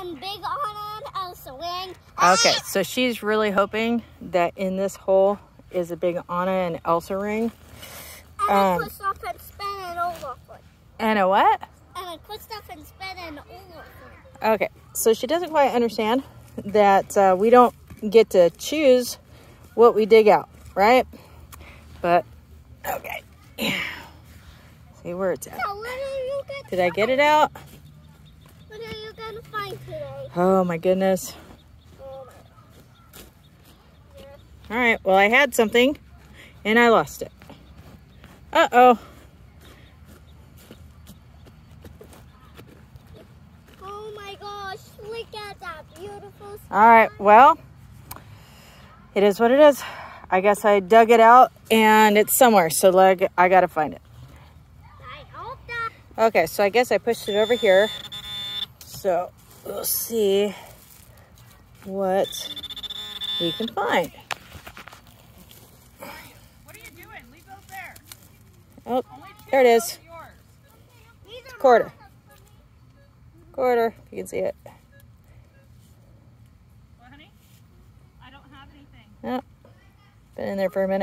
and Big Elsa ring. Okay, so she's really hoping that in this hole is a big Anna and Elsa ring. And I Um, put stuff and spin over. And a what? And I put stuff and spin over. Okay, so she doesn't quite understand that uh, we don't get to choose what we dig out, right? But, okay. See where it's at. So what are you going Did I get it out? What are you going to find today? Oh my goodness. Oh, All right, well, I had something and I lost it. Uh oh. oh my gosh, look at that beautiful All right, well, it is what it is. I guess I dug it out and it's somewhere, so like I gotta find it. I hope that. Okay, so I guess I pushed it over here. So we'll see what we can find. What are you doing? Leave those there. Oh, Only there it of is. those are yours. These are Quarter. Quarter, you can see it. What, honey? I don't have anything. Yep. Been in there for a minute.